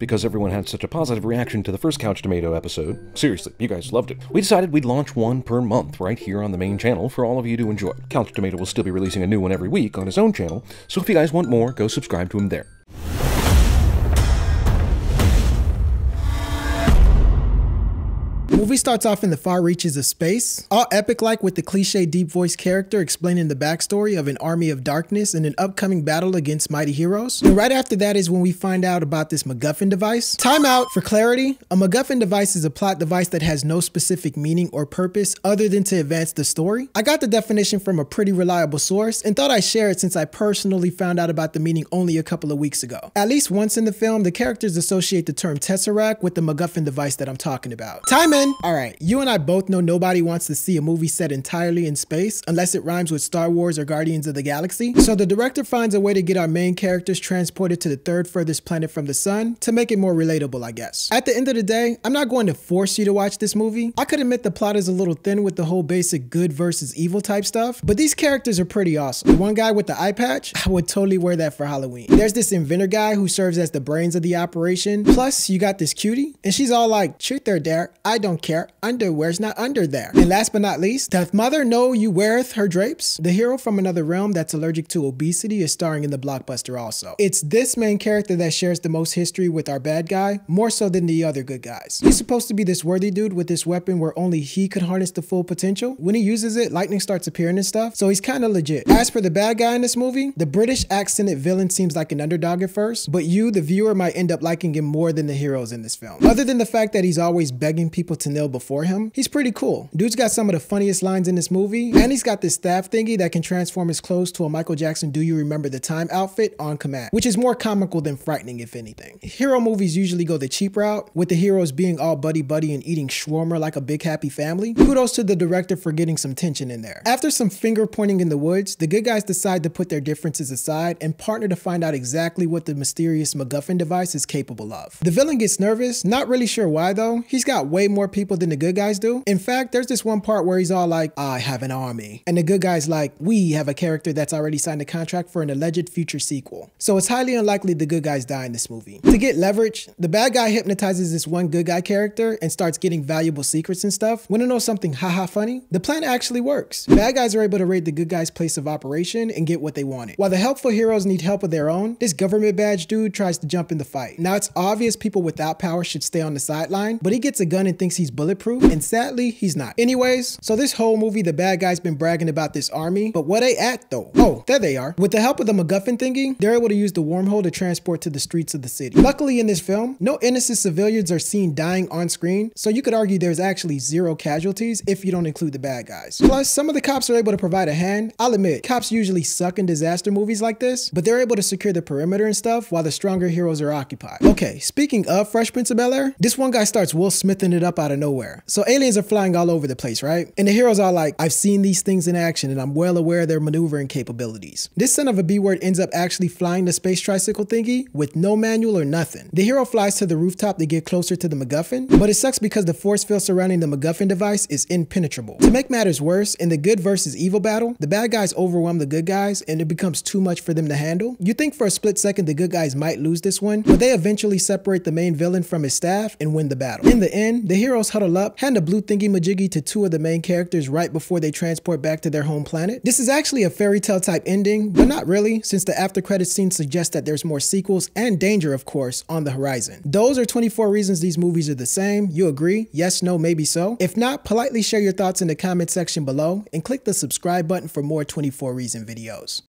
Because everyone had such a positive reaction to the first Couch Tomato episode, seriously, you guys loved it, we decided we'd launch one per month right here on the main channel for all of you to enjoy. Couch Tomato will still be releasing a new one every week on his own channel, so if you guys want more, go subscribe to him there. Movie starts off in the far reaches of space, all epic like with the cliche deep voice character explaining the backstory of an army of darkness and an upcoming battle against mighty heroes. And right after that is when we find out about this MacGuffin device. Time out for clarity. A MacGuffin device is a plot device that has no specific meaning or purpose other than to advance the story. I got the definition from a pretty reliable source and thought I'd share it since I personally found out about the meaning only a couple of weeks ago. At least once in the film, the characters associate the term Tesseract with the MacGuffin device that I'm talking about. Time in! Alright, you and I both know nobody wants to see a movie set entirely in space unless it rhymes with Star Wars or Guardians of the Galaxy. So the director finds a way to get our main characters transported to the third furthest planet from the sun to make it more relatable, I guess. At the end of the day, I'm not going to force you to watch this movie. I could admit the plot is a little thin with the whole basic good versus evil type stuff, but these characters are pretty awesome. One guy with the eye patch, I would totally wear that for Halloween. There's this inventor guy who serves as the brains of the operation. Plus, you got this cutie, and she's all like, shoot or dare, I don't care. Underwear's not under there. And last but not least, doth mother know you weareth her drapes? The hero from another realm that's allergic to obesity is starring in the blockbuster also. It's this main character that shares the most history with our bad guy, more so than the other good guys. He's supposed to be this worthy dude with this weapon where only he could harness the full potential. When he uses it, lightning starts appearing and stuff, so he's kind of legit. As for the bad guy in this movie, the British accented villain seems like an underdog at first, but you, the viewer, might end up liking him more than the heroes in this film. Other than the fact that he's always begging people to kneel before him, he's pretty cool. Dude's got some of the funniest lines in this movie, and he's got this staff thingy that can transform his clothes to a Michael Jackson Do You Remember the Time outfit on command, which is more comical than frightening, if anything. Hero movies usually go the cheap route, with the heroes being all buddy buddy and eating shawarma like a big happy family. Kudos to the director for getting some tension in there. After some finger pointing in the woods, the good guys decide to put their differences aside and partner to find out exactly what the mysterious MacGuffin device is capable of. The villain gets nervous, not really sure why though. He's got way more people than the good guys do. In fact, there's this one part where he's all like, I have an army. And the good guy's like, we have a character that's already signed a contract for an alleged future sequel. So it's highly unlikely the good guys die in this movie. To get leverage, the bad guy hypnotizes this one good guy character and starts getting valuable secrets and stuff. Wanna know something haha funny? The plan actually works. Bad guys are able to raid the good guy's place of operation and get what they wanted. While the helpful heroes need help of their own, this government badge dude tries to jump in the fight. Now it's obvious people without power should stay on the sideline, but he gets a gun and thinks he's bulletproof and sadly, he's not. Anyways, so this whole movie, the bad guy's been bragging about this army, but where they at though? Oh, there they are. With the help of the MacGuffin thingy, they're able to use the wormhole to transport to the streets of the city. Luckily in this film, no innocent civilians are seen dying on screen, so you could argue there's actually zero casualties if you don't include the bad guys. Plus, some of the cops are able to provide a hand. I'll admit, cops usually suck in disaster movies like this, but they're able to secure the perimeter and stuff while the stronger heroes are occupied. Okay, speaking of Fresh Prince of Bel-Air, this one guy starts Will Smithing it up out of nowhere. So aliens are flying all over the place, right? And the heroes are like, I've seen these things in action and I'm well aware of their maneuvering capabilities. This son of a B word ends up actually flying the space tricycle thingy with no manual or nothing. The hero flies to the rooftop to get closer to the MacGuffin, but it sucks because the force field surrounding the MacGuffin device is impenetrable. To make matters worse, in the good versus evil battle, the bad guys overwhelm the good guys and it becomes too much for them to handle. You think for a split second the good guys might lose this one, but they eventually separate the main villain from his staff and win the battle. In the end, the heroes huddle up, hand a blue thingy majiggy to two of the main characters right before they transport back to their home planet. This is actually a fairy tale type ending, but not really, since the after credits scene suggests that there's more sequels and danger, of course, on the horizon. Those are 24 reasons these movies are the same. You agree? Yes, no, maybe so? If not, politely share your thoughts in the comment section below and click the subscribe button for more 24 reason videos.